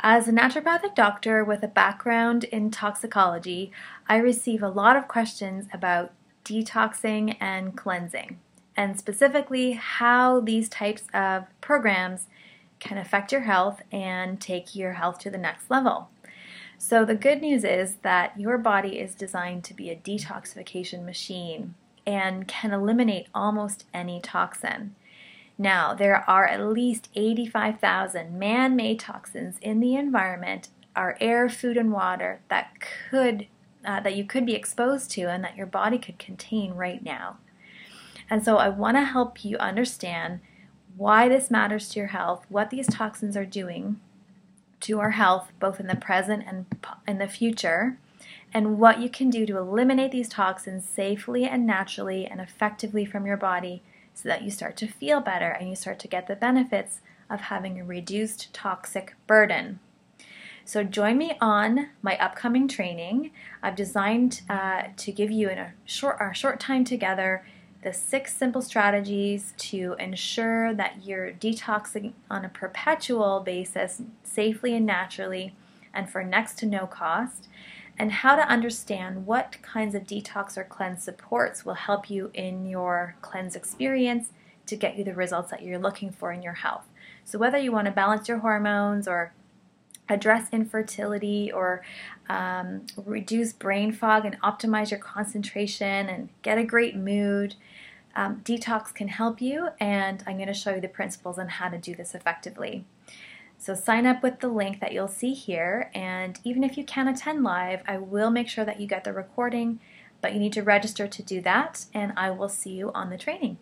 As a naturopathic doctor with a background in toxicology, I receive a lot of questions about detoxing and cleansing, and specifically how these types of programs can affect your health and take your health to the next level. So, the good news is that your body is designed to be a detoxification machine and can eliminate almost any toxin. Now, there are at least 85,000 man made toxins in the environment, our air, food, and water that could. Uh, that you could be exposed to and that your body could contain right now. And so, I want to help you understand why this matters to your health, what these toxins are doing to our health, both in the present and in the future, and what you can do to eliminate these toxins safely and naturally and effectively from your body so that you start to feel better and you start to get the benefits of having a reduced toxic burden. So, join me on my upcoming training. I've designed uh, to give you in a short, a short time together the six simple strategies to ensure that you're detoxing on a perpetual basis safely and naturally and for next to no cost and how to understand what kinds of detox or cleanse supports will help you in your cleanse experience to get you the results that you're looking for in your health. So, whether you want to balance your hormones or address infertility or um, reduce brain fog and optimize your concentration and get a great mood, um, detox can help you, and I'm going to show you the principles on how to do this effectively. So sign up with the link that you'll see here, and even if you can't attend live, I will make sure that you get the recording, but you need to register to do that, and I will see you on the training.